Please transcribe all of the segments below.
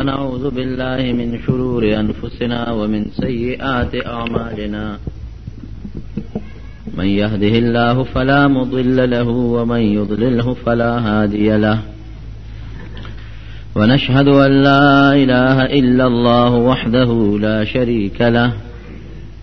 ونعوذ بالله من شرور أنفسنا ومن سيئات أعمالنا من يهده الله فلا مضل له ومن يضلله فلا هادي له ونشهد أن لا إله إلا الله وحده لا شريك له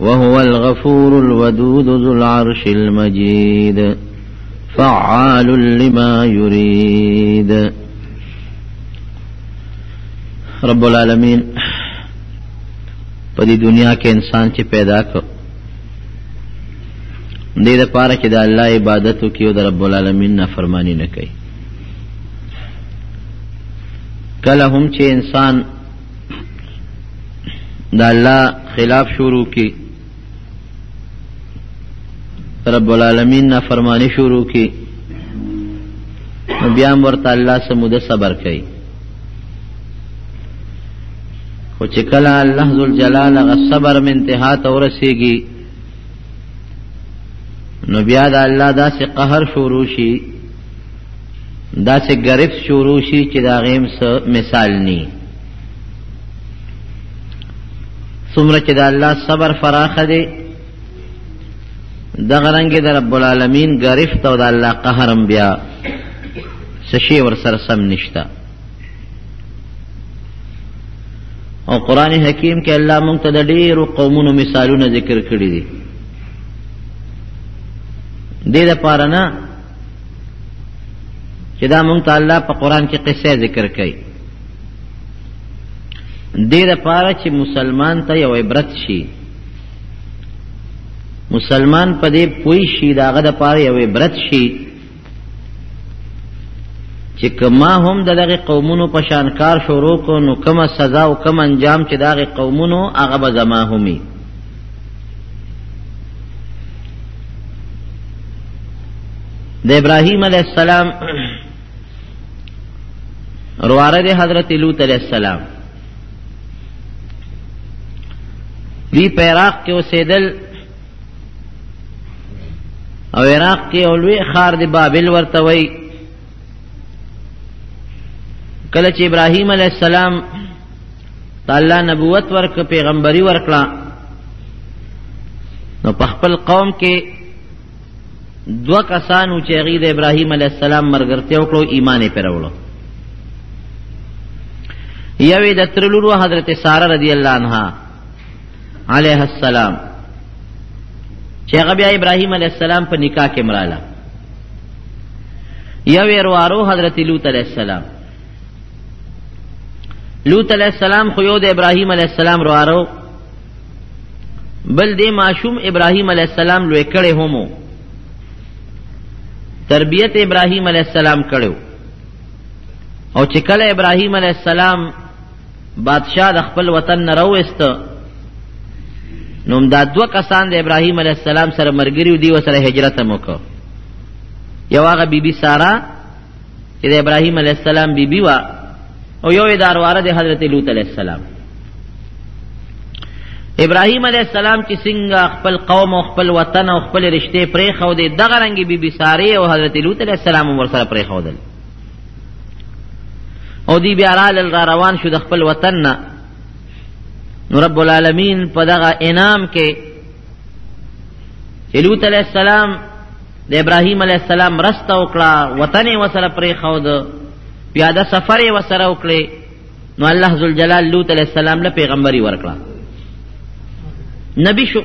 وهو الغفور الودود ذو العرش المجيد فعال لما يريد رب العالمین په دې دنیا کې انسان چې پیدا کړ دې د پاره چې د الله عبادت وکړي او د رب العالمین نافرمانی نه کوي کله هم چې انسان د الله خلاف شروع کی رب العالمین نه فرمانی شروع کی بیا ورته الله سموده صبر کوي خو چې کله الله ذل جلال غ صبر من انتها ته ورسیږي نو بیا د الله داسې قهر شروع شي دا سه گرفت شروع شي چې دا غیم سه مثال ني څومره چې دا الله صبر فراخ دی د غرنګ د رب العالمین گرفت او د الله قهرم بیا سشي ور سره سم نشتا او قران حکیم کې الله مونږ ته د ډیرو قومونو مثالونه ذکر کړی دي د دې لپاره نه چې دا مونږ ته الله په قران کې قصه ذکر کړي دې لپاره چې مسلمان ته یو عبرت شي مسلمان په دې پوي شي داغه د پاره یو عبرت شي چې کما هم دغه قومونو په شان کار شروع کو نو کومه سزا او کوم انجام چې دغه قومونو هغه به زما همي د ابراهيم عليه السلام رواره د حضرت لوط عليه السلام دی په عراق کې اوسېدل او عراق کې اولوي خار د بابل ورته وای کله چې ابراهیم علی السلام تعالی نبوت ورک پیغمبري ورکړه نو په خپل قوم کې دو کسانو چې غي د ابراهیم علی السلام مرګرته وکړو ایمان یې پرولو یوې د ترلورو حضرت ساره رضی الله عنها علیه السلام چې هغه بیا ابراهیم علیه السلام په نکاح کې مراله یو یې وروارو حضرت لوط علیه السلام لوط علیه السلام خو یو د ابراهیم علیه السلام وروارو بل دې معشوم ابراهیم علیه السلام لوی کړی همو تربیت ابراهیم علیه السلام کړو او چې کله ابراهیم علیه السلام بادشاہ د خپل وطن نه راوست نو دا دوه کسان د ابراهیم علی السلام سره مرګری دی و سره هجرت هم وکړ یو هغه بیبي سارا چې د ابراهیم علی السلام بیبي وا او یو ادار واره د حضرت لوط علی السلام ابراهیم علی السلام چې څنګه خپل قوم او خپل وطن او خپل رشته پرې خو دې دغه رنګي بیبي ساره او حضرت لوط علی السلام ور سره پرې خو دل او دی بیا رالل را روان شو د خپل وطن نه نو رب العالمین په دغه انعام کې چې لوط علیہ السلام د ابراهیم علیہ السلام رسته وکړه وطن یې وسره پرې خود بیا د سفر یې وسره وکړي نو الله ذل جلال لوط علیہ السلام له پیغمبري ورکړه نبی شو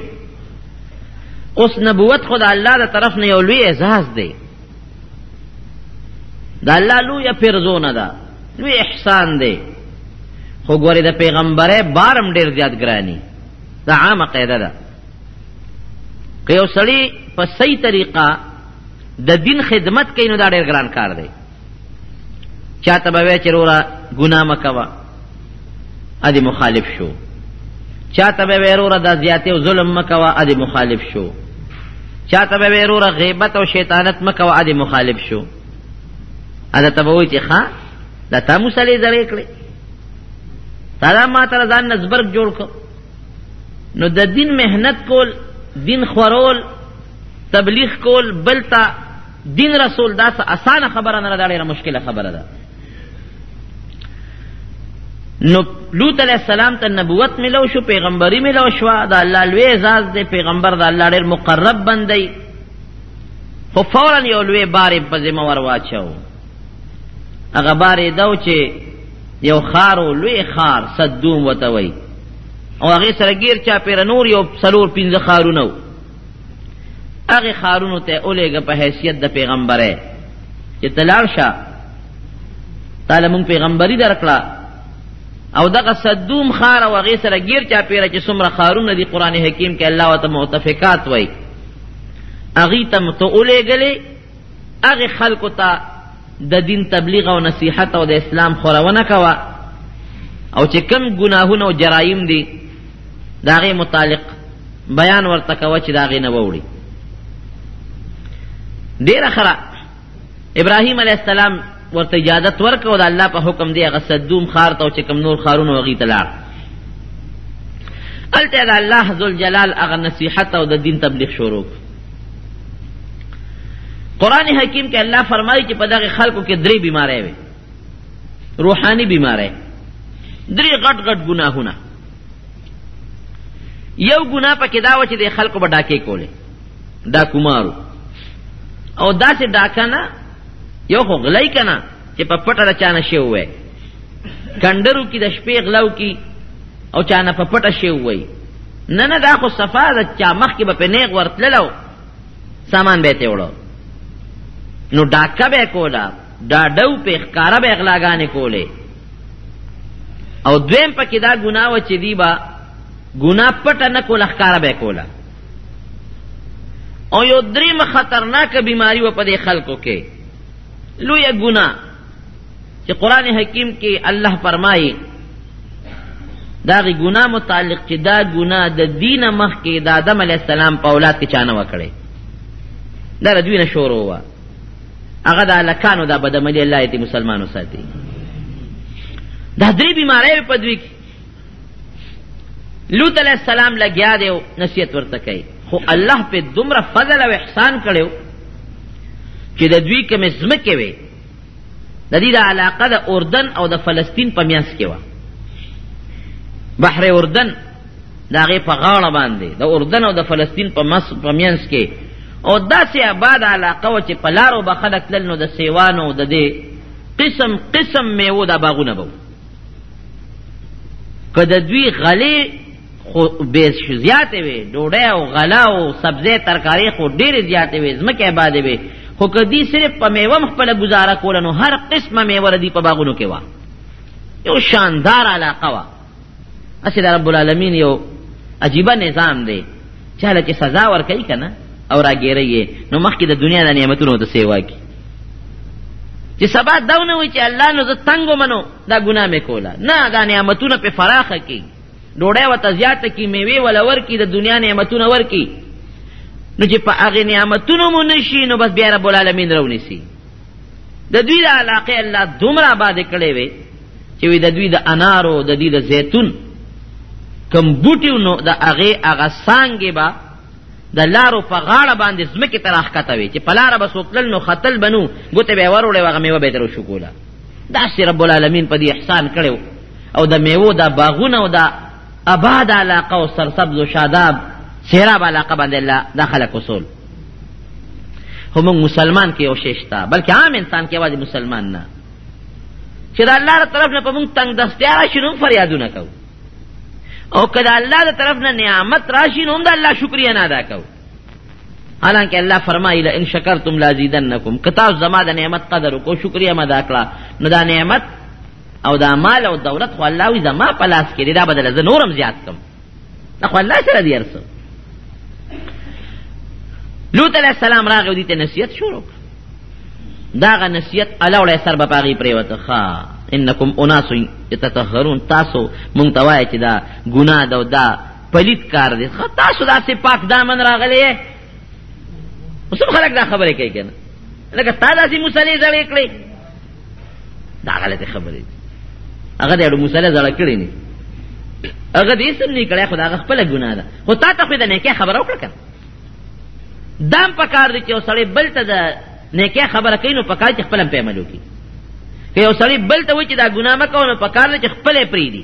اوس نبوت خدای الله د طرف نه یو لوی اعزاز دی دا الله لوی پیرزونه ده لوی احسان دی خو ګورې د پیغمبره بارم ډیر زیات ګرانی دا عامه قاعده ده که یو سړی په صحیح طریقه د دین خدمت کوي نو دا ډیر ګران کار دی چاته به وی چې وروره ګناه مکوه ادي مخالف شو چاته به وروره د زیاتې او ظلم مکوا ادي مخالف شو چاته به وروره غیبت او شیطانت مکوا ادي مخالف شو ادا ته وای چې ښا دا تا مصلی زړې کړې دا ما تر ځان نزبرګ جوړ کړ نو د دین مهنت کول دین خورول تبلیغ کول بلتا دین رسول دا اسانه خبره نه ده ډیره مشکله خبره ده نو لوط علیہ السلام ته نبوت ملو شو پیغمبري ملو شو دا الله لوی اعزاز دی پیغمبر دا الله ډېر مقرب بندي خو فورا یو لوی بار په ذمہ ور واچو هغه بار دا چې یو خارو لوی خار صدوم وتوي او هغه سره غیر چا پیر نور یو سلور پنځه خارونه هغه خارونو ته اولېګه په حیثیت د پیغمبره چې تلار شه تعالی مون پیغمبري درکړه او دغه صدوم خار او غي سره غیر چا پیره چې څومره خارونه دي قران حکیم کې الله وت مؤتفقات وای اغي تم ته اولېګلې هغه خلکو ته د دین تبلیغ او نصیحت او د اسلام خورونه کوه او چې کم ګناهونه او جرایم دي د هغې متعلق بیان ورته کوه چې د هغې نه ووړي ډېره ښه ابراهیم علیه السلام ورته اجازت ورکړه او د الله په حکم دی هغه صدوم ښار ته او چې کم نور ښارونه هغوی ته لاړ هلته د الله ذوالجلال هغه نصیحت او د دین تبلیغ شروع کړ قرآن حکیم کې الله فرمایي چې په دغه خلکو کې درې بیمارۍ وي روحاني بیمارۍ درې غټ غټ ګناهونه یو ګناه پکې دا و چې د خلکو به ډاکې کولې دا کومارو او داسې ډاکه نه یو خو غلی که نه چې په پټه د چا نه شی ووایي کندرو کې د شپې غلاو کې او چانه په پټه شی وای نه نه دا خو صفا د چا مخ کې به په نیغ ورتللو سامان به ته وړو نو ډاکه به کولا دا ډو په ښکارا به اغلاګانې کولې او دویم پکې دا ګناه و چې دی با ګناه پټ نه کولا ښکارا به کولا او یو دریم خطرناک بیماری و په دې خلکو کې لوی ګناه چې قران حکیم کې الله فرمایي دا غي ګناه متعلق چې دا ګناه د دین مخ کې د آدم علی السلام په اولاد کې چانه وکړي دا د دوی نه شروع و هغه د لکانو دا بدعملی الله دې مسلمانو ساتي دا درې بیماری په دوی کې لوط علیہ السلام لګیا دیو نصیحت ورته کوي خو الله په دومره فضل او احسان کړو چې د دوی کوم زمکه وي د دې د علاقه د اردن او د فلسطین په میانس کې و بحر اردن د هغې په غاړه باندې د اردن او د فلسطین په مس په میانس کې او داسې آباد علاقه وه چې په لارو به خلک تلل نو د سیوانو د دې قسم قسم میوو دا باغونه به که د دوی غلې خو به زیاتې وي ډوډۍ او غلا او سبزی ترکاری خو ډېرې زیاتې وي ځمکه آبادې وي خو که دی صرف په میوه خپل گزاره کوله نو هر قسمه میوه ردی په باغونو کې وه یو شاندار علاقه وه اسی د رب العالمین یو عجیبه نظام دی چاله چې سزا ورکوي که نه او راګیری یې نو مخکې د دنیا د نعمتونو ته سیوا کړي چې سبا دا ونه وي چې الله نو زه تنګ ومنو دا ګناه مې کوله نه دا نعمتونه پې فراخه کړي ډوډۍ وته زیاته کی میوه ولور کی د دنیا نعمتونه ور کی نو چې په هغه نعمتونو مو نشي نو بس بیا رب العالمین راونی سي د دوی د علاقه الله دومره آباد کړي وي چې د دوی د انارو د دوی د زیتون کم بوټیو نو د هغه هغه سانګې با د لارو په غاړه باندې زمکه تر اخکته وي چې په لار به سوتل نو خطل بنو ګوته به ورولې وغه میوه به تر شو کوله دا سي رب العالمین په دې احسان کړو او د میوو دا باغونه او دا آباد علاقه او سرسبز و شاداب سیراب علاقه باندې الله دا خلق اصول خو موږ مسلمان کې یو شی شته بلکې عام انسان کې یوازې مسلمان نه چې د الله تر طرف نه په موږ تنګ دستیا راشي نو فریادونه کوو او که د الله د طرف نه نعمت راشي نو هم د الله شکریا نه ادا کوو حالانکه الله فرمایي لئن شکرتم لازیدنکم که تاسو زما د نعمت قدر وکړو شکریا مې ادا کړه نو دا نعمت او دا مال او دولت خو الله وی زما په لاس کې دی دا بدل زه نورم زیات کم دا خو الله سره دی ارسو لوط علیہ السلام راغی دې ته نصیحت شروع دا غ نصیحت الله وړه سر به پاغي پریوته ښا انکم اناس یتطهرون تاسو مونږ ته وایي چې دا ګناه ده دا پلیت کار دی خو تاسو دا سي پاک دامن راغلی اوس خلک دا خبره کوي کنه لکه تا داسې مصلې زړې کړې دا غلطه خبره دي هغه د ابو موسی له زړه کړی نه هغه دې سم نه کړی خدای هغه خپل ګناه ده خو تا ته خو د نیکه خبره وکړه دام پکار دي چې وسړی بل ته د نیکه خبره کینو پکار چې خپل پیملو کی که وسړی بل ته و چې دا ګناه مکو نو پکار دي چې خپل پری دي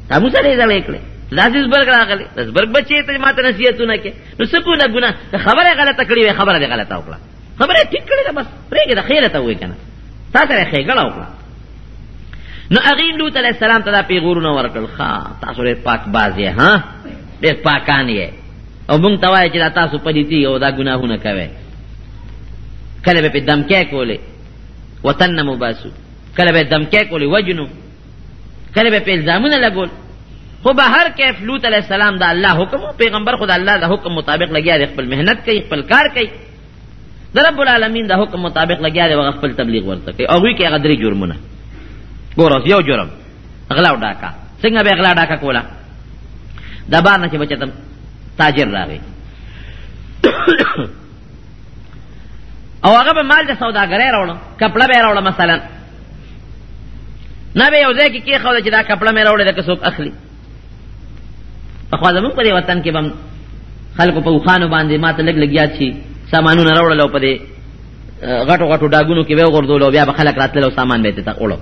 دا مو سره دا وکړي دا د زبرګ راغلي د زبرګ بچي ته ماته نصیحتونه کې نو سکو نه ګنا ته خبره غلطه کړې وي خبره دې غلطه وکړه خبره ټیک کړې ده بس پرېګه د خیره ته وې کنه تا سره خېګړه وکړه نو اغین لوط علیہ السلام ته دا پیغورونه ورکړل ښا تاسو ډېر پاک باز یې ها ډېر پاکان یې او مونږ ته وایي چې تاسو پلیتی او دا ګناهونه کوي کله به دمکه کولې وطن نه مباسو کله به دمکه کولې وجنو کله به په الزامونه لګول خو به هر کیف لوط علیہ السلام دا الله حکم او پیغمبر خدا الله دا حکم مطابق لګیا دی خپل مهنت کوي خپل کار کوي د رب العالمین دا حکم مطابق لګیا دی او خپل تبلیغ ورته کوي او وی کې غدري جرمونه ګورس یو جرم غلا او ډاکا څنګه به غلا ډاکا کولا دا باندې چې بچتم تاجر راغی او هغه به مال د سوداګرۍ راوړو کپړه به راوړو مثلا نه به یو ځای کې کې خو چې دا کپړه مې راوړې ده که څوک اخلي په خوا زمونږ په دې وطن کې به خلکو په وخانو باندې ماته لګ لګیا شي سامانونه راوړل او په دې غټو غټو ډاګونو کې به غردول او بیا به خلک راتلل او سامان به ته وړو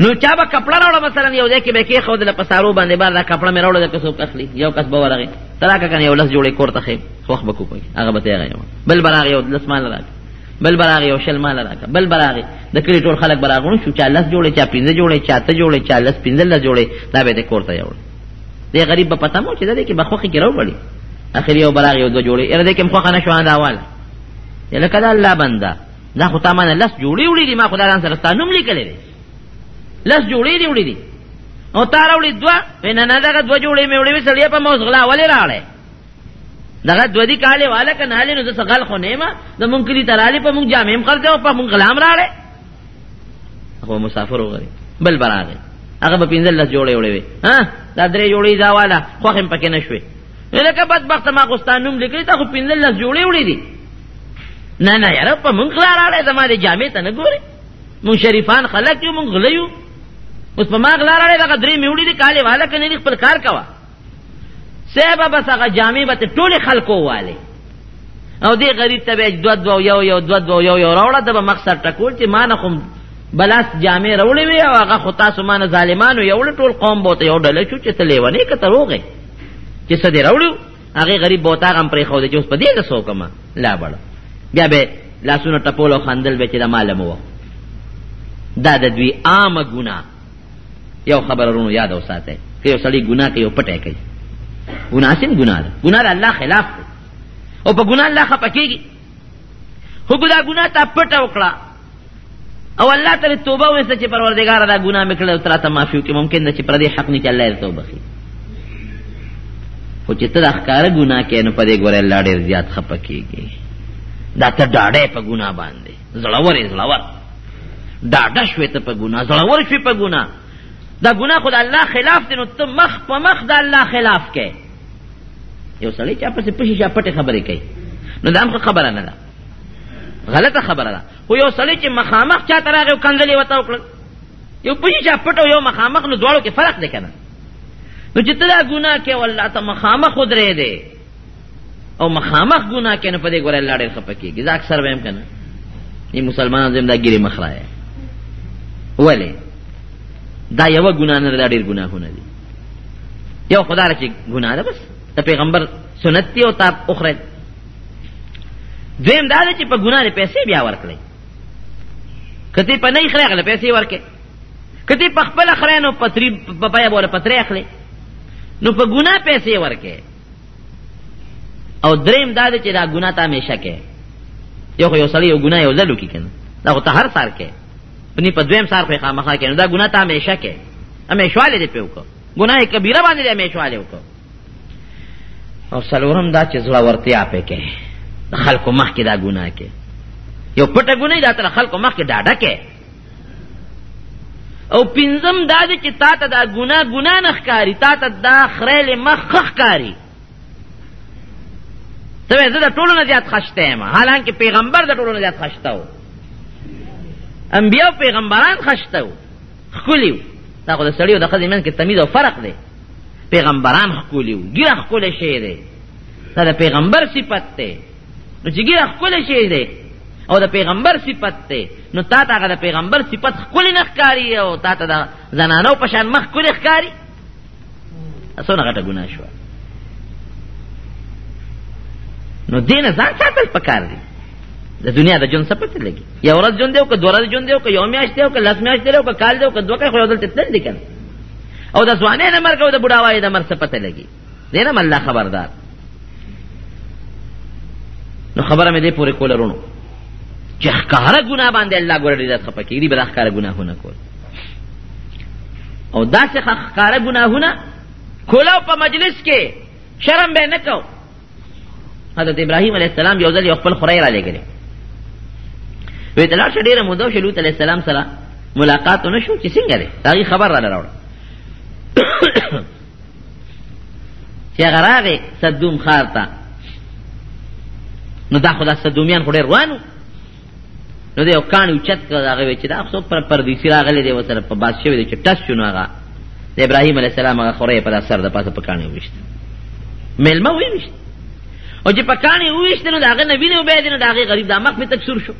نو چا به کپړه راوړه مثلا یو ځای کې به کې خو د لپسارو باندې بار دا کپړه مې راوړل که څوک اخلي یو کس به ورغی تراکه کنه یو لس جوړې کور ته خې خوخ بکو کوي هغه به تیار یو بل براغ یو لس مال راک بل براغ یو شل مال راک بل براغ د کلی ټول خلک براغونو شو چا لس جوړې چا پنځه جوړې چا ته جوړې چا لس پنځه لس جوړې دا به د کور ته یو دی غریب په پتا مو چې دا کې بخوخه کې راو بړي اخر یو براغ یو دو جوړې اره دې کې مخه نه شو دا وال یلکه دا الله بندا دا خو تامن لس جوړې وړي ما خدای ران سره ستانوم لیکلې لس جوړې دی وړې دي او تا راوړي دوا وینا نه دغه دوا جوړې مې وړې سړی په موس غلا ولې راړې دغه دوا دي کاله والا کنه هلې نو څه غل خو نه ما د مونږ کلی تراله په مونږ جامې هم خرڅه او په مونږ غلام راړې هو مسافر وغري بل براغه هغه په پینځل لس جوړې وړې وي ها دا درې جوړې دا والا خو هم پکې نشوي لکه بدبخت ما غستان نوم لیکلی تا خو پینځل لس جوړې وړې دي نه نه یاره په مونږ غلا راړې زما دې جامې ته نه ګوري مون شریفان خلک یو مون غلیو اوس په ما غلا راړې دغه درې میوړي دي کاله والا کنه نه خپل کار کوا سبب بس هغه جامع به ټول خلکو والے او دې غریب ته به دو دو یو یو دو دو یو یو راوړه د مقصد ټکول چې ما نه کوم بلاس جامع راوړې وي او هغه خو تاسو ما نه ظالمانو یو ټول قوم بوته یو ډله شو چې تلې ونی کته روغې چې څه دې راوړو هغه غریب بوتا غم پرې خو دې چې اوس په دې لسو کما لا بړ بیا به لاسونه ټپول او خندل به چې د مال مو دا د دوی عام ګنا یو خبرونو یاد اوساته که یو سړی ګنا کوي او پټه کوي ګنا سم ګنا ده ګنا د الله خلاف ده او په ګنا الله خپکیږي هو ګدا ګنا ته پټه وکړه او الله تعالی توبه وسته چې پروردگار دا ګناه میکړل او تراته معافي وکړي ممکن ده چې پر دې حق نه چې الله توبه کوي خو چې ته د ښکار ګناه کې نو په دې ګوره الله ډېر زیات خپه کیږي دا ته ډاډه په ګناه باندې زړور یې زړور ډاډه شوې ته په ګناه زړور شوې په ګناه دا ګناه خو د الله خلاف دی نو ته مخ په مخ د الله خلاف کې یو سړی چې پسې پشي شا پټې خبرې کوي نو دا هم خبره نه ده غلطه خبره ده خو یو سړی چې مخامخ چا تراغه او کنځلې وتا وکړ یو پوجي چا پټو یو مخامخ نو دواړو کې فرق دی کنه نو چې تدا ګناه کې والله ته مخامخ خدرې دی او مخامخ ګناه کې نه پدې ګوره الله ډېر خپکیږي دا اکثر ویم کنه یي مسلمانان زم دا ګيري مخرایا ولی دا یو ګناه نه دا ډېر ګناهونه دي یو خدای چې ګناه ده بس ته پیغمبر سنت دی او تا اخره دویم دا دی چې په ګناه دې پیسې بیا ورکړي کته په نه خره غل پیسې ورکې کته په خپل خره نو پتری په پیا بوله پتری اخلي نو په ګناه پیسې ورکې او دریم دا دی چې دا ګناه ته همیشه کې یو خو یو سړی یو ګناه یو ځل وکړي کنه دا خو ته هر سار کې پنی په دویم سار خو خامخا کې دا ګناه ته همیشه کې همیشه والے دې په وکړه ګناه کبیره باندې همیشه والے وکړه او سلورم دا چې زړه ورتیا پې کې خلکو مخ کې دا ګناه کې یو پټه ګناه دا تر خلکو مخ کې ډاډه کې او پنځم دا دی چې تا ته دا ګناه ګناه نه ښکاري تا ته دا خریل مخ ښکاري ته زه د ټولو نه زیات خشته یم حالانکه پیغمبر د ټولو نه زیات خشته و انبیاء پیغمبران خشته و خکولیو دا خو د سړی او د ښځې منځ کې تمیز او فرق دی پیغمبران خکولیو ګیره خکولی شی دی دا د پیغمبر صفت دی نو چې ګیره خکولی شی دی او د پیغمبر صفت دی نو تا ته هغه د پیغمبر صفت خکولی نه ښکاري او تا ته د زنانو په شان مخ ښکولی ښکاري اسونه غټه ګناه شو نو دین ځان ساتل پکار دی د دنیا د جون سپت لګي یو ورځ جون دی او که دوه ورځې جون دی او که یو میاشت دی او که لس میاشت دی او که کال دی او که دوه کال خو دلته تل دی کنه او د ځوانې نه مرګ او د بډاوای د مرګ سپت لګي دینه الله خبردار نو خبره مې دې پورې کوله رونو چې ښکاره ګناه باندې الله ګوره ډېر زیات خفه کېږي بل ښکاره ګناهونه کول او داسې ښکاره ګناهونه کوله په مجلس کې شرم به نه کو حضرت ابراهیم علیه السلام یو ځل یو خپل خورای را لېږلی وی ته لاړ شه ډېره موده وشوه لوط علیه السلام سره ملاقات ونه شو چې څنګه دی د هغې خبر راله راوړه چې هغه راغی صدوم ښار ته نو دا خو دا صدومیان خو ډېر روانو نو دی یو کاڼي اوچت کړ د هغه چې دا څوک پر پردیسي راغلی دی ورسره په باس شوی دی چې ټس شو نو هغه د ابراهیم علیه السلام هغه خورۍ په دا سر د پاسه په کاڼي وویشته مېلمه وویشته او چې په کاڼي وویشته نو د هغه نبي نه وبیا دی نو د هغې غریب دا مخ پې تک سور شو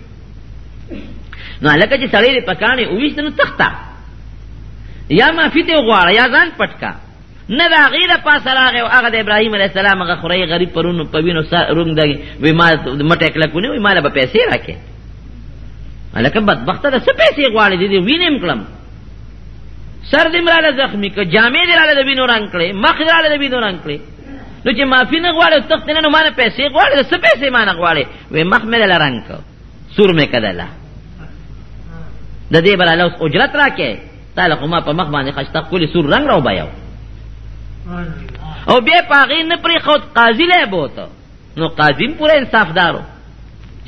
نو لکه چې سړی دې پکانې وویست نو تخته یا معافي دې وغواړه یا ځان پټ کا نه دا غیره پاسه راغی او هغه د ابراهیم علیه السلام هغه خورۍ غریب پرونو په وینو روم دی وی ما مټه کله کونی وی مال به پیسې راکې الکه بدبخت ده څه پیسې غواړي دې وینم کړم سر دې مراله زخمی ک جامې دې راله د وینو رنگ کړې مخ دې راله د وینو رنگ کړې نو چې معافي نه غواړي تخت نه نو مال پیسې غواړي څه پیسې مان غواړي وې مخ مې لرنګ کو سور مې کدلا د دې بل له اجرت راکې تعالی خو ما په مخ باندې خشته کولی سور رنگ راو بایو او بیا پاغي نه پری خود قاضي له بوته نو قاضي پورا انصافدارو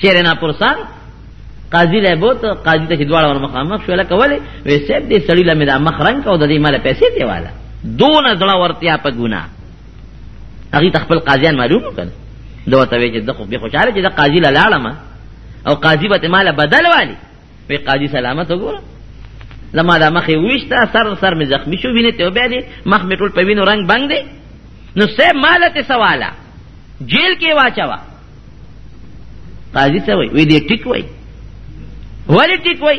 چیرې نه پرسان قاضي له بوته قاضي ته دواړه ور مخامخ شو لکه ولی وې سب دې سړی لمه د مخ رنگ او د دې مال پیسې دیواله دون زړه ورتیا په ګناه هغه تخپل قاضیان معلوم کړ دوه ته وی چې د خو به خوشاله چې د قاضي لاله ما او قاضي به مال بدل والی وی قاضي سلامت وګوره لما دا مخې وښتا سر سر می زخمی شو وینې ته به دې مخ می ټول په وینو رنگ بنګ دی نو سه مالته سوالا جیل کې واچوا قاضي څه وی وی دې ټیک وی ولی ټیک وی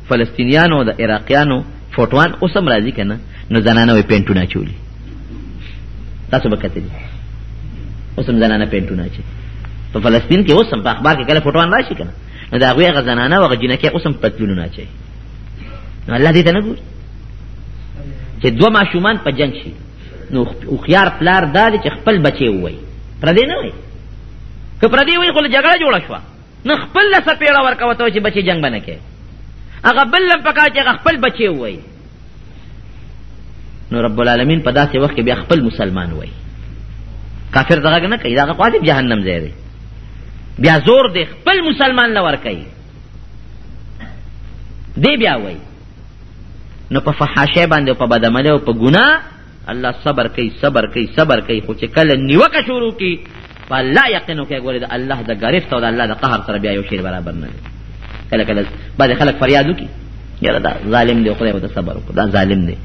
فلسطینیانو د عراقیانو فوټوان اوس هم راځي که نه نو زنانه وې پینټونه اچولي تاسو به کتلي اوس هم زنانه پینټونه اچوي په فلسطین کې اوس هم په اخبار کې کله فوټوان راشي که نه نو د هغوی هغه زنانه او هغه جینکې اوس هم پتلونونه اچوي نو الله دې ته نه ګوري چې دوه ماشومان په جنګ شي نو هوښیار پلار دا دی چې خپل بچی ووایي پردی نه وایي که پردی وایي خو له جګړه جوړه شوه نو خپل له سپېړه ورکوه ته چې بچې جنګ به نه کوې هغه بل لم پکار چې هغه خپل بچې ووایي نو رب العالمین په داسې وخت کې بیا خپل مسلمان وایي کافر دغه نه کوي دغه خواجب جهنم ځای دی بیا زور دی خپل مسلمان لور کوي دی بیا وایي نو په فحاشه باندې او په بدعمله او په ګناه الله صبر کوي صبر کوي صبر کوي خو چې کله نیوکه شروع کی په الله یقین وکړي ګوره د الله د گرفت او د الله د قهر سره بیا یو شی برابر نه کله کله بعضې خلک فریاد وکړي یاره دا ظالم دی خدای ورته صبر وکړو دا ظالم دی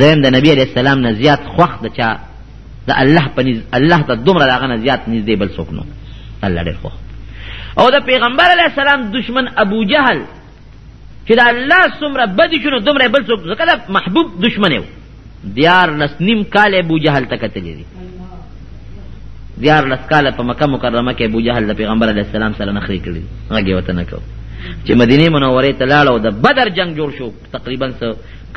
زم د نبی علیه السلام نه زیات خوښ د چا د الله په الله ته دومره د هغه نه زیات نږدې بل څوک نه الله ډېر خوښ او د پیغمبر علیه السلام دشمن ابو جهل چې دا الله څومره بد شنو دومره بل څوک ځکه دا محبوب دشمن یو دیار لس نیم کال ابو جهل ته کتلی دی دیار لس کال په مکه مکرمه کې ابو جهل د پیغمبر علی السلام سره نخري کړی هغه وته نه کو چې مدینه منوره ته لاړ او د بدر جنگ جوړ شو تقریبا سو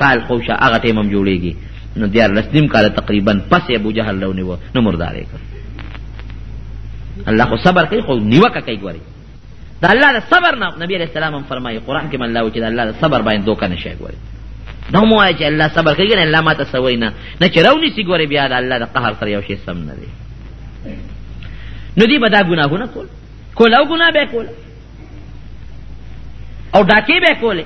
کال خو شا هغه ټیم هم جوړیږي نو دیار لس نیم کال تقریبا پس ابو جهل لونه نو مردارې کړ الله خو صبر کوي خو نیوکه کوي ګوري دا الله د صبر نه نبی علیہ السلام هم فرمایي قران کې الله چې دا الله د صبر باندې دوکه نشي ګوري دا مو وایي چې الله صبر کوي نه الله ماته سوي نه نه چې راونی سي ګوري بیا دا الله د قهر سره یو شی سم نه دی نو دی به دا ګناهونه کول کول او ګناه به کول او ډاکې به کولې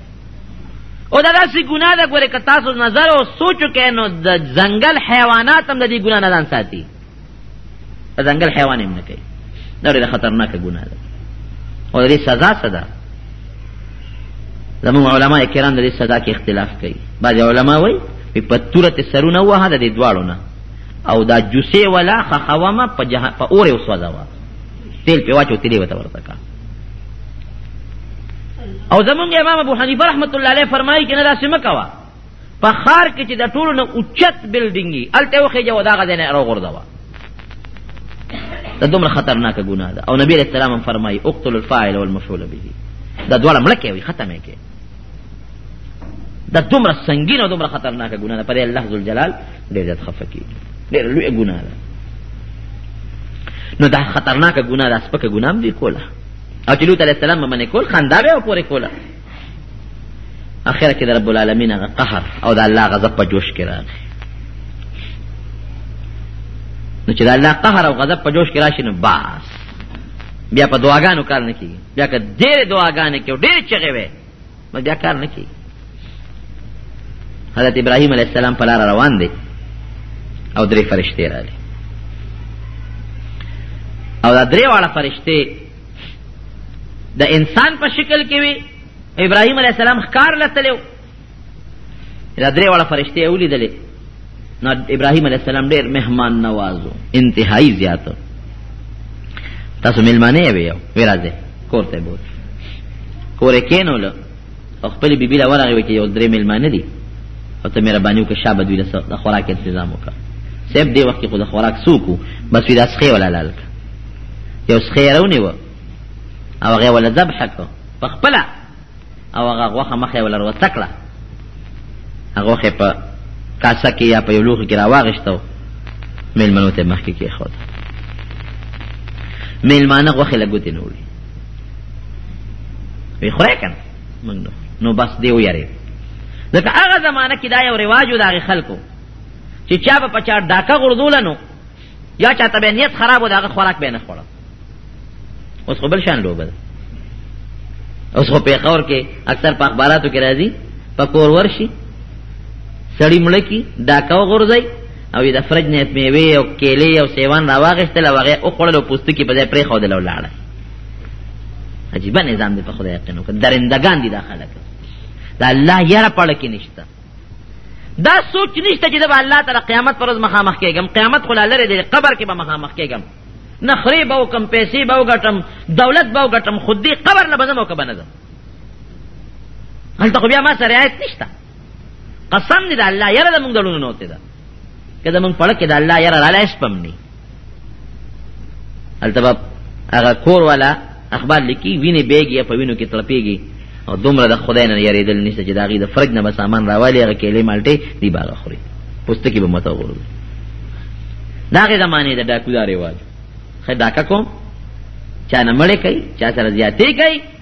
او دا داسې ګناه ده ګوره که تاسو نظر او سوچ وکړئ نو د ځنګل حیوانات هم د دې ګناه نه ځان ساتي د ځنګل حیوان هم نه کوي دا ډېره خطرناکه ګناه ده او د دې سزا څه ده زموږ علما کرام د دې سزا کې اختلاف کوي بعضې علما وایي په توره ته سرونه ووهه د دې دواړو نه او دا جوسې ولا خخوامه په اور یې وسوځوه تیل پې واچو تیلې ورته ورته کړه او زمونږ امام ابو حنیفه رحمت الله علیه فرمایي کنه دا سم کوا په خار کې چې د ټولو نه اوچت بلډینګي الته وخه جو دا غزنه ارو غردوا دا دومره خطرناک ګناه ده او نبی رسول الله فرمایي اقتل الفاعل والمفعول به دا دواړه ملکه وي ختمه کې دا دومره سنگین او دومره خطرناکه ګناه ده پر الله ذوالجلال ډېر زیات خفه کیږي ډېر لوی ګناه ده نو دا خطرناکه ګناه ده سپکه ګناه هم دی کوله او چې لوط علیه السلام به منې کول خندا به یې پورې کوله اخره کې د رب العالمین هغه قهر او د الله غضب په جوش کې راغی نو چې د الله قهر او غضب په جوش کې راشي نو باس بیا په دعاګانو کار نه کیږي بیا که ډېرې دعاګانې کې ډېرې چغې وې نو بیا کار نه کېږي حضرت ابراهیم علیه السلام په لاره روان دی او درې فرشتې راغلي او دا درې واړه فرشتې د انسان په شکل کې وي ابراهیم علیه السلام ښکار لتلی دا درې واړه فرشتي ولیدلې نو ابراهيم عليه السلام ډېر مهمان نوازو انتهایی زیات تاسو ملمانه یې ویو ورازه کوته بوت کور کېنول او خپل بیبي لا ورغه وکي یو درې ملمانه دي او ته مې ربانیو کې شابه دوی له خوراک تنظیم وکړه سیب دی وخت کې خو د خوراک سوکو بس وی داسخه ولا لالک یو سخه راونی و او هغه ولا ذبح کو په خپل او هغه غوخه مخه ولر وتکړه هغه غوخه په کاسه کې یا په یو لوخ کې راواغشتو میلمنو ته مخکې کې خو میلمانه غوخه لګوتې نه وړي وی خورای کنه موږ نو نو بس دی ویری ځکه هغه زمانہ کې دا یو رواج و د خلکو چې چا په پچا ډاکه غردول نو یا چاته به نیت خراب و دغه خوراک به نه خوړل اوس خو بل شان لوبه اوس خو په خور کې اکثر په اخباراتو کې راځي په کور ورشي سړی ملکی ډاکاو غورځي او د فرج نه میوه او کېلې او سیوان راواغشتل او هغه او خړل او پوستکی په ځای پرې خو دل ولاړه عجیب نظام دی په خدای یقین وکړه درندگان دي دا خلک دا الله یاره پړ کې نشته دا سوچ نشته چې د الله تعالی قیامت پر ورځ مخامخ کېږم قیامت خلا لري دی قبر کې به مخامخ کېږم نه خري به وکم پیسې به وګټم دولت به وګټم خود دې قبر له بزم وکم نه ځم هلته خو بیا ما سره آیت نشته قسم دې د الله یره د موږ دلونو نوته ده کله موږ پړه کې د الله یره را لایس پم نه التباب هغه کور والا اخبار لیکي ویني بیګي په وینو کې تړپېږي او دومره د خدای نه یریدل نشته چې داغي د فرج نه به سامان راوالي هغه کېلې مالټې دی باغ خوري پوستکی به مته غورځي داغه زمانه د ډاکو دا ریواج خه ډاکا کوم چا نه مړې کوي چا سره زیاتې کوي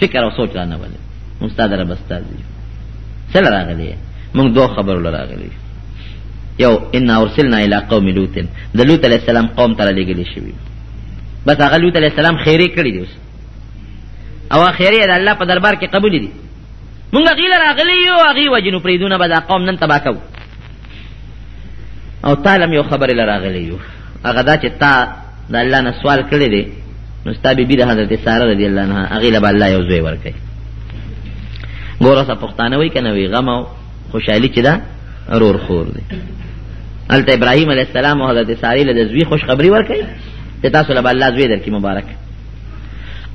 فکر او سوچ را نه ولې استاد را بستاد دی سره راغلی موږ دوه خبرو لراغلی یو ان ارسلنا الى قوم لوط د لوط علی السلام قوم ته لګلی شوی بس هغه لوط علی السلام خیره کړی دی اوس او خیره د الله په دربار کې قبول دي مونږ غیله راغلی یو هغه وجنو پریدونه به دا قوم نن تباکو او تعالی یو خبر لراغلی یو هغه دا چې تا د الله نه سوال کړی دی نو ستا بیبي د حضرت ساره رضی الله عنها هغې له به الله یو زوی ورکوي ګوره سه پښتانه وایي که نه وایي غم او خوشحالي چې ده رور خور دی هلته ابراهیم علیه السلام او حضرت سارې له د زوی خوشخبري ورکوي چې تاسو له به الله زوی درکړي مبارک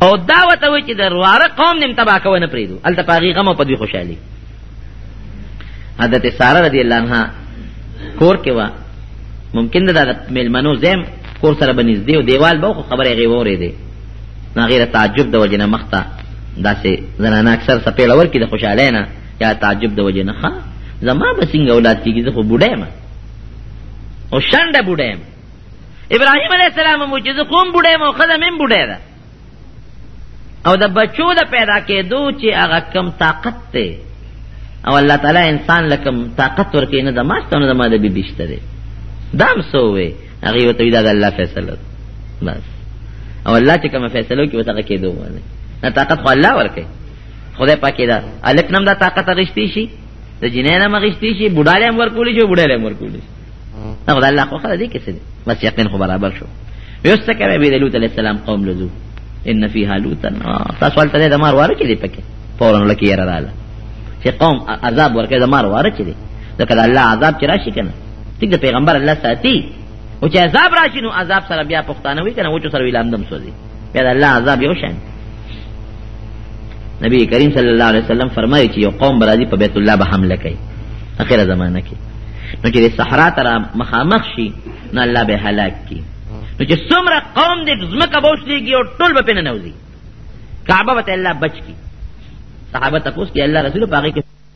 او دا وته وایي چې د رواره قوم نیم تباه کوه نه پرېږدو هلته په هغې غم او په دوی خوشحالي حضرت ساره رضی الله عنها کور کې و ممکن دا د ملمنو زم کور سره بنځدې او دیوال به خبره غي وره دي نه غیر تعجب د وجنه مخته داسې زنانه اکثر سپېړه ورکې د خوشاله نه یا تعجب د وجنه ښا زما به څنګه اولاد کیږي زه خو بوډه ما او شنډه بوډه ابراهيم عليه السلام معجزه کوم بوډه ما خدای مم بوډه ده او د بچو د پیدا کېدو چې هغه کم طاقت دی او الله تعالی انسان لکم طاقت ورکې نه د ماست نه د ما د بیبیشته دی دام سووي هغه وته دا د الله فیصله بس او الله چې کوم فیصلو کې وته کېدو باندې نه طاقت خو الله ورکې خدای پاکې دا الک نم دا طاقت غشتي شي د جنینه مغشتي شي بډاله امر کولی شي بډاله امر کولی شي دا خدای الله خو خدای دې کې څه دي بس یقین خو برابر شو یوسته کوي به لوط علی السلام قوم لزو ان فیها لوطا تاسو ولته د مار واره کې دې پکې فورن لکه یې رااله چې قوم عذاب ورکه د مار واره کې دې دا کله الله عذاب چې راشي کنه ټیک د پیغمبر الله ساتي او چې عذاب راشي نو عذاب سره بیا پښتانه وي کنه و چې سره ویلام دم سوځي بیا د الله عذاب یو شان نبی کریم صلی الله علیه وسلم فرمایي چې یو قوم برازي په بیت الله به حمله کوي اخره زمانہ کې نو چې د صحرا تر مخامخ شي نو الله به هلاک کی نو چې څومره قوم دې زمکه بوشلېږي او ټول به پنه نوځي کعبه به الله بچ کی صحابه تاسو کې الله رسول پاګه کې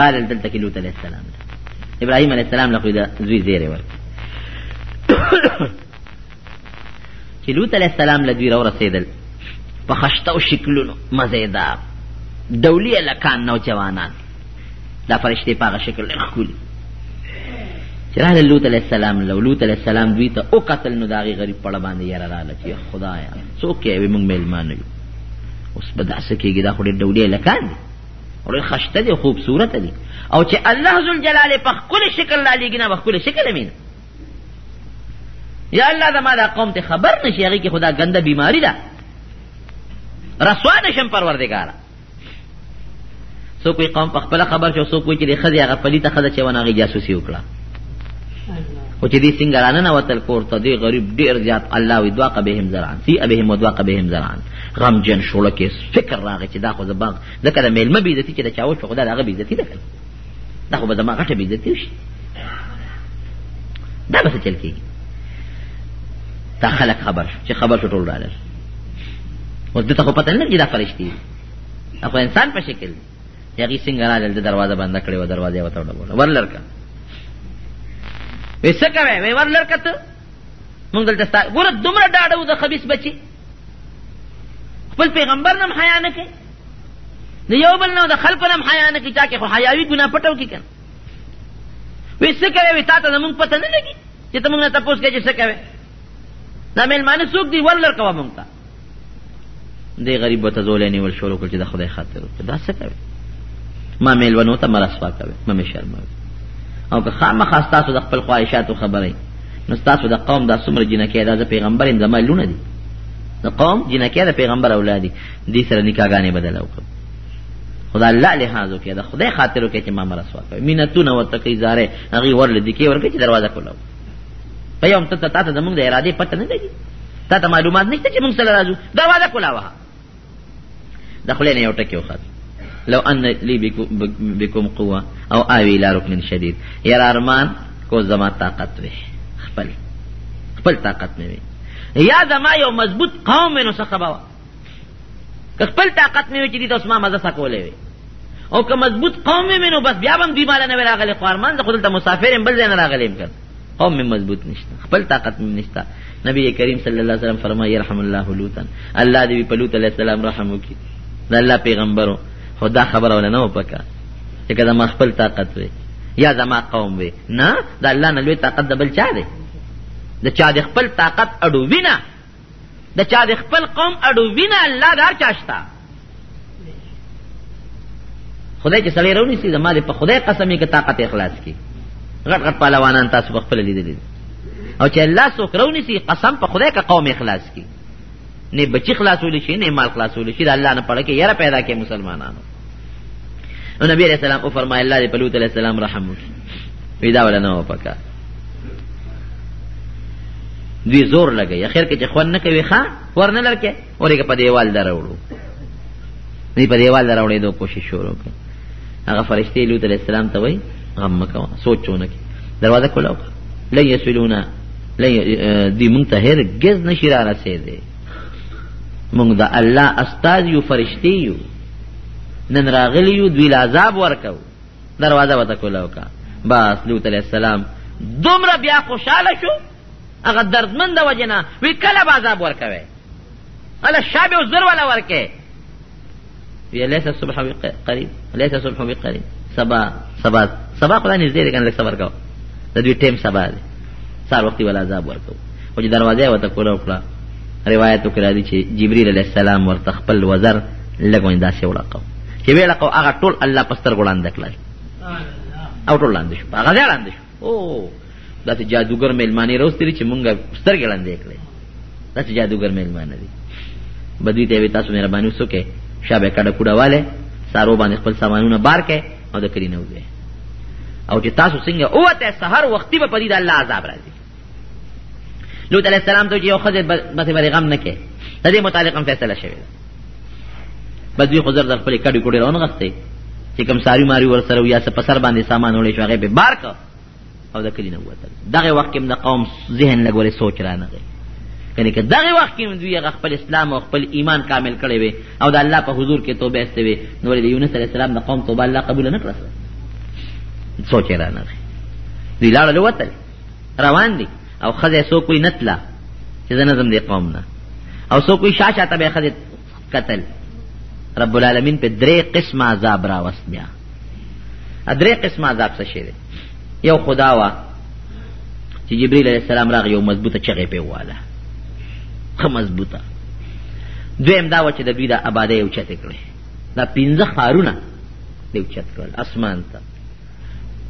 را دل دلته کې لوط علیه السلام ابراهیم علیه السلام له دا زوی زیره ورک چې لوط علیه السلام له دوی راورسېدل په خشته او شکلونو مزیدار دولی الکان نوجوانان دا فرشتې په هغه شکل ښکلي چې راغله لوط علیه السلام له لوط علیه السلام دوی ته وکتل نو د هغې غریب پړه باندې یاره راغله چې خدایه څوک یې وي موږ میلمانه یو اوس به داسې کېږي دا خو ډېر ډولي هلکان دي ډېر خشته دي خوبصورت دي او چې الله ذوالجلال په ښکلي شکل رالېږي نه به ښکلي شکل یې مینه یا الله زما دا قوم ته خبر نشي هغې کې خدا ګنده بیماری ده رسوا نشم پروردګاره څوک وي قوم په خپل خبر شو څوک وي چې د خځې هغه پلیته خځه چې ونه هغې جاسوسي وکړه خو چې دې څنګه رانه نوتل کور ته دې غریب ډېر زیات الله وي دواقه به هم زرعن سي ابهم و دواقه به هم زرعن غمجن شوړه کې فکر راغی چې دا خو زه باغ ځکه د میلمه بې عزتي چې د چا وشو خو دا د هغه بې عزتي ده دا خو به زما غټه بې عزتي وشي دا به څه چل کېږي دا خلک خبر شو چې خبر شو ټول راغلل اوس دته خو پته نه لګي دا فرشتي اخو انسان په شکل دی هغه څنګه راغل د دروازه بند کړې و دروازه وته وړه ورلرکا وې څه کوي وې ورلرکا ته مونږ دلته ستا ګوره دومره ډاډو د خبيث بچي خپل پیغمبر نم حیا نه کوي د یو بل نو د خلکو نم حیا نه کوي چا کې خو حیاوي ګناه پټو کې کنه وې څه کوي وې تا ته مونږ پته نه لګي چې ته مونږ نه تاسو کې څه کوي دا مېلمانه څوک دی ورلر کوه مونږ ته دې غریب به ته زولی نیول شروع کړ چې د خدای خاطر وکړي دا څه کوي ما میلمنو ته مه رسوا کوي مه مې شرموي او که خامخا ستاسو د خپل خواهشاتو خبره نو ستاسو د قوم دا څومره جنکې دا د پیغمبر یم زما لونه دي د قوم جنکې د پیغمبر اولاد دي دې سره نکاحګانې بدله وکړم خدا الله لحاظ وکړي دا خدای خاطر وکړي چې ما مرسوا کوي مینتونه ورته کوي زاره هغه ورل دي کې ورکه چې دروازه کولاو په یو ته تا ته زمونږ د ارادې پته نه لګي تا ته معلومات نشته چې مونږ سره راځو دا واده کولا وه د خولې نه یو ټکی وخت لو ان لی بكم قوه او اوی لا رکن شدید یار ارمان کو زما طاقت وي خپل خپل طاقت نه وي یا زما یو مضبوط قوم نو څخه باور که خپل طاقت مې وي چې دي تاسو ما مزه سکولی وي او که مضبوط قوم مې نو بس بیا به هم دوی ماله نه وی راغلی خو ارمان زه خو دلته مسافر یم بل ځای نه راغلی یم که قوم مې مضبوط نشته خپل طاقت مې نشته نبی کریم صلی الله علیه وسلم فرمایي رحم الله لوطا الله دې په لوط علیه السلام رحم وکړي د الله پیغمبرو خو دا خبره ولا نه وپکا چې کله ما خپل طاقت وي یا زما قوم وي نه د الله نه لوی طاقت د بل چا دی د چا د خپل طاقت اډو وینا د چا د خپل قوم اډو وینه الله دار چاشتا خدای چې سړی رونی سي زما په خدای قسم کې طاقت اخلاص کی غټ غټ پهلوانان تاسو په خپل لیدل او چې الله څوک رونی سي قسم په خدای کا قوم اخلاص کی نه بچی خلاصول شي نه مال خلاصول شي د الله نه پړه کې یره پیدا کې مسلمانانو نو نبی علیہ السلام او فرمایي الله دې په لوط علیہ السلام رحم وکړي وی دا ولا نه وپکا دوی زور لګي اخر کې چې خون نه کوي ښا ورنه لړکه اورګه په دیوال دراوړو دې په دیوال دراوړې دوه کوشش شروع کړ هغه فرشتي لوط علیہ السلام ته وای غم مکو سوچونه کې دروازه کولاو لن يسلونا لن دې مونږ ته هر گز نشي را رسېده مونږ د الله استاد یو فرشتي یو نن راغلی یو دوی عذاب ورکو دروازه وته کولاو کا بس لوط علیہ السلام دومره بیا خوشاله شو هغه دردمند وجنا وی کله عذاب ورکوي الا شابه زر ولا ورکه وی ليس الصبح قريب ليس الصبح بقريب سبا سبا سبا قران دې دې کنه صبر کو د دې ټیم سبا دی سار وختي ولا عذاب ورکو خو چې دروازه وته کوله وکړه روایت کې راځي چې جبريل عليه السلام ورته خپل وزر لګوي داسې وړاقو چې ویل کو هغه ټول الله پستر ګړان دکلل او ټول لاندې شو هغه ځای لاندې شو او داسې جادوګر میلمانه راوستلي چې مونږ سترګې لاندې کړې داسې جادوګر میلمانه دي بدوی ته وی تاسو مهرباني وسو کې شابه کډه کوډه والے سارو باندې خپل سامانونه بار کې او د کلی نه وځي او چې تاسو څنګه اوته سحر وختي به پدې د الله عذاب راځي لوط علیہ السلام ته یو خزه بس باندې غم نه کې د دې متعلق هم فیصله شوه بس دوی خزر د خپل کډي کوډي راونغسته چې کم ساری ماری ور سره یا څه پسر باندې سامان وړي شو هغه به بار کړ او د کلی نه ووتل دغه وخت کې د قوم ذهن لګولې سوچ رانغی یعنی که دغه وخت کې دوی هغه خپل اسلام او خپل ایمان کامل کړی وي او د الله په حضور کې توبه استې وي نو د یونس علی السلام د قوم توبه الله قبول نه کړه سوچ را نه دی لاړ لوتل روان دي او خزه سو کوئی نتلا چې زنه زم دې قوم نه او سو کوئی شاشه تبه خزه قتل رب العالمین په درې قسم عذاب راوست بیا درې قسم عذاب څه شي یو خدا وا چې جبرئیل علیه السلام راغی یو مضبوطه چغې په واله خه مضبوطه دویم دا و چې د دوی د آبادۍ اوچتې کړې دا پنځه ښارونه دی اوچت کړل اسمان ته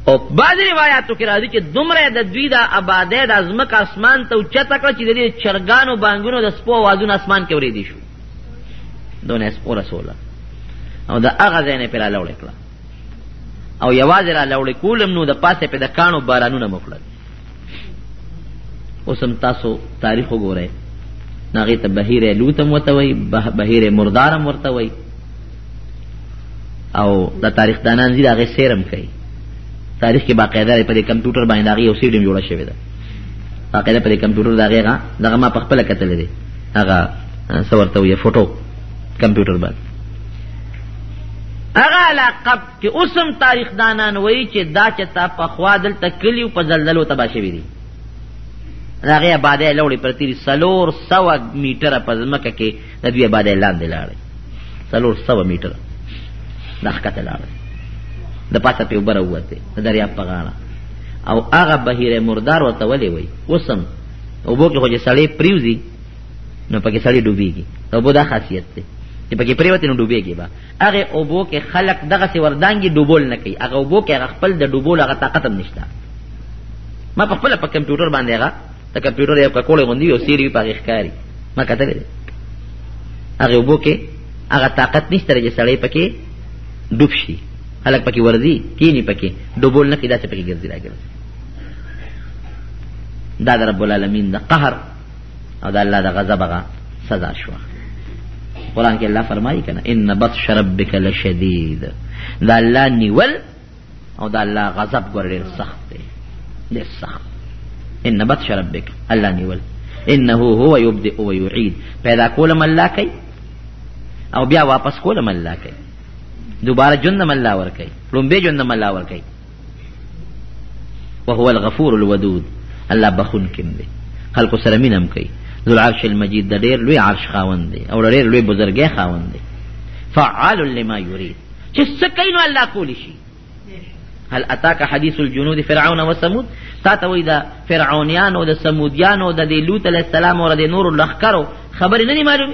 او بعض روایتو کې راځي چې دومره د دوی د آبادۍ د ځمکه اسمان ته اوچته کړه چې د دې چرګانو بانګونو د سپو اوازونه اسمان کې اورېدی شو دونه یې سپو رسوله او د هغه ځای نه یې پرې رالاوړې کړه او یوازې رالاوړې کول هم نو د پاسه یې پرې د کاڼو بارانونه مو کړل اوس هم تاسو تاریخ وګورئ نو هغې ته بهیر لوت هم ورته وایي بهیر مردار هم ورته وایي او د تاریخ دانان ځي د هغې سیر هم کوي تاریخ کې باقاعده په دې کمپیوټر باندې د هغې یو سیډ هم جوړه شوې ده باقاعده په دې کمپیوټر د هغې دغه ما په خپله کتلی دی هغه څه ورته وایي فوټو کمپیوټر باندې هغه لقب چې اوس هم تاریخدانان وایي چې دا چتا پخوا دلته کلیو په زلزلو تباه شوي دي د هغې ابادۍ لوړې پرتې دي څلور سوه میټره په ځمکه کې د دوی ابادۍ لاندې لاړې څلور سوه میټره دا ښکته لاړې د پاسه پې اوبه راووتې د دریاب په غاړه او هغه بهیره مردار ورته ولې وایي اوس هم اوبو کې خو چې سړی پریوځي نو پکې سړی ډوبېږي د اوبو دا خاصیت دی چې پکې پریوتې نو ډوبېږي به هغه اوبو کې خلق دغه سی وردانګي ډوبول نه کوي هغه اوبو کې هغه خپل د ډوبول هغه طاقت هم نشته ما په خپل په کمپیوټر باندې هغه د کمپیوټر یو ککوړې غوندي یو سیری په هغه ښکاری ما کتل هغه اوبو کې هغه طاقت نشته چې سړی پکې ډوب شي خلک پکې ورځي کینی پکې ډوبول نه کیدا چې پکې ګرځي راګرځي دا د رب العالمین د قهر او د الله د غضب هغه سزا شو قرآن کې الله فرمایي کنه ان بطش ربک لشدید دا الله نیول او دا الله غضب ګور ډېر سخت دی ډېر سخت ان بطش ربک الله نیول انه هو یبدئ و یعید پیدا کولم الله کوي او بیا واپس کولم الله کوي دوباره جنم الله ور کوي لومبه جنم الله ور کوي وهو الغفور الودود الله بخون کم دی خلکو سره مینم کوي ذو العرش المجید د ډېر لوی عرش خاوند دی او ډېر لوی بزرګي خاوند دی فعال لما يريد چې څه کوي نو الله کولی شي هل اتاک حدیث الجنود فرعون و ثمود تا ته وای دا فرعونیانو د ثمودیانو د لوط علی السلام او د نور لخرو خبر نه معلومه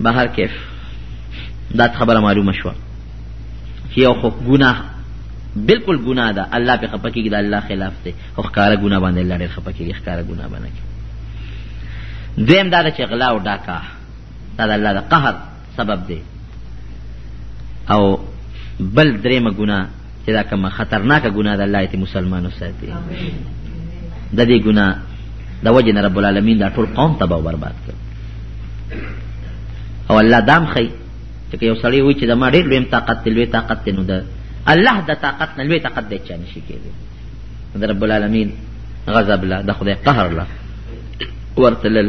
بهر کیف دا خبره معلومه شوه چې یو خو ګناه بالکل ګناه ده الله په خپه کېږي د الله خلاف دی خو ښکاره ګناه باندې الله ډېر خپه کېږي ښکاره ګناه باندې دویم دا ده چې غلا او ډاکه دا د الله د قهر سبب دی او بل درېمه ګناه چې دا کومه خطرناکه ګناه ده الله یې مسلمانو ساتي د دې ګناه د وجې نه رب العالمین دا ټول قوم تباو برباد کړ او الله دام خی چې یو سړی وي چې د ما ډېر لوی طاقت دی لوی طاقت دی نو د الله د طاقت نه لوی طاقت دی چا نشي کېدی د رب العالمین غضب لا د خدای قهر لا ورتلل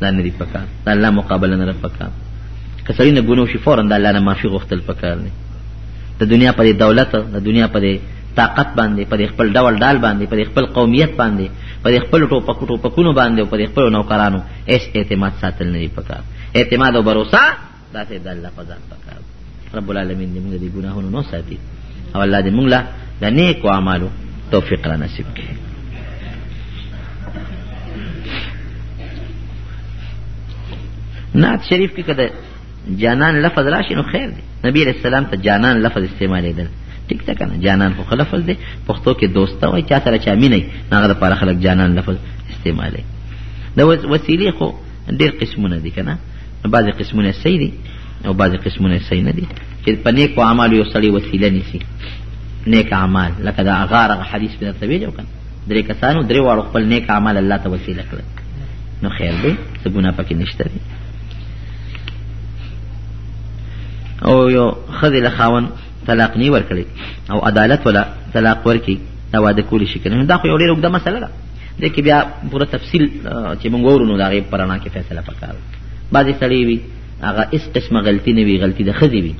دا نه دی پکار دا الله مقابله نه پکار کسری نه ګونو شي فورا دا الله نه معافي غوښتل پکار نه د دنیا په دولت د دنیا په طاقت باندې په خپل ډول ډال باندې په خپل قومیت باندې په خپل ټوپک ټوپکونو باندې او په خپل نوکرانو اس اعتماد ساتل نه پکار اعتماد او باور دا ته د الله په ځان پکار رب العالمین دې موږ دې ګناهونو نو ساتي او الله دې موږ له د نیکو اعمالو توفیق را نصیب کړي نعت شریف کې کده جانان لفظ راشي نو خیر دی نبی علیہ السلام ته جانان لفظ استعمالیدل ټیک ده کنه جانان خو خلفظ دی پښتو کې دوسته وای چا سره چا مینه نه هغه لپاره خلک جانان لفظ استعمالي د وسیلې خو ډېر قسمونه دي کنه نو بعضې قسمونه صحیح دي او بعضې قسمونه صحیح نه دي چې په نیکو اعمالو یو سړی وسیله نیسي نیک اعمال لکه دا غار هغه حدیث مې درته ویلی وکړه درې کسانو درې واړو خپل نیک اعمال الله ته وسیله کړل نو خیر دی څه ګناه پکې نشته دی او یو ښځې له خاوند طلاق نه ورکړي او عدالت ولا طلاق ورکړي دا واده کولی شي که نه دا خو یو ډېر اوږده مسله ده دکې بیا پوره تفصیل چې موږ وورو نو د هغې په رڼا کې فیصله پکار ده بعضې سړی وي هغه هېڅ قسمه غلطي نه وي غلطي د ښځې وي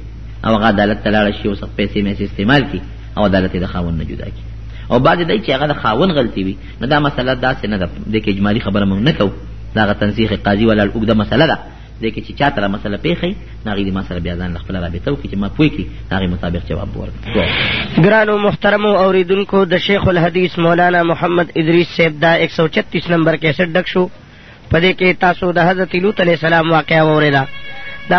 او هغه عدالت ته لاړه شي اوس پیسې میسې استعمال کړي او عدالت یې د خاوند نه جدا کړي او بعضې دی چې هغه د خاوند غلطي وي نو دا مسله داسې نه ده دکې اجمالي خبره موږ نه کوو دا هغه تنسیخ قاضي ولاړ اوږده مسله ده دې کې چې چاته را مسله پیښي ناغي دې ما سره بیا ځان خپل رابطه وکړي چې ما پوي کړي هغه مطابق جواب ورکړي ګرانو محترمو اوریدونکو د شیخ الحدیث مولانا محمد ادریس صاحب دا 136 نمبر کیسټ ډک شو پدې کې تاسو د حضرت لوط علیه السلام واقعا وریدا دا